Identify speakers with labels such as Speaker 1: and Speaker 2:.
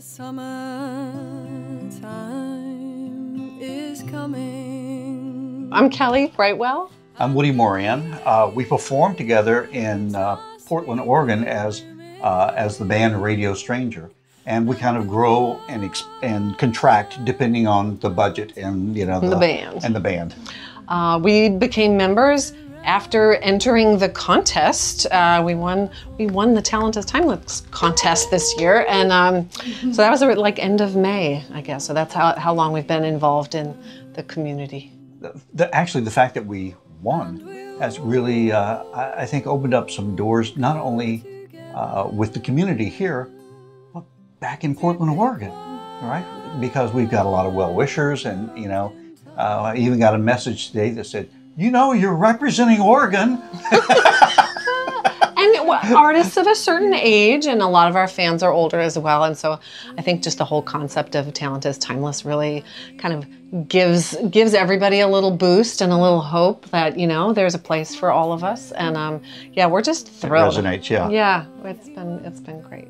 Speaker 1: The summertime is coming.
Speaker 2: I'm Kelly Brightwell.
Speaker 3: I'm Woody Moran. Uh, we performed together in uh, Portland, Oregon as, uh, as the band Radio Stranger. And we kind of grow and ex- and contract depending on the budget and you know
Speaker 2: The band.
Speaker 3: and the band.
Speaker 2: Uh, we became members after entering the contest. Uh, we won. We won the Talent is Timeless contest this year, and um, so that was like end of May, I guess. So that's how how long we've been involved in the community.
Speaker 3: The, the, actually, the fact that we won has really, uh, I, I think, opened up some doors not only uh, with the community here, but back in Portland, Oregon, right? Because we've got a lot of well wishers, and you know, uh, I even got a message today that said, you know, you're representing Oregon.
Speaker 2: and artists of a certain age, and a lot of our fans are older as well. And so I think just the whole concept of talent is timeless really kind of gives gives everybody a little boost and a little hope that you know there's a place for all of us. And um, yeah, we're just thrilled.
Speaker 3: It resonates, yeah.
Speaker 2: Yeah, it's been it's been great.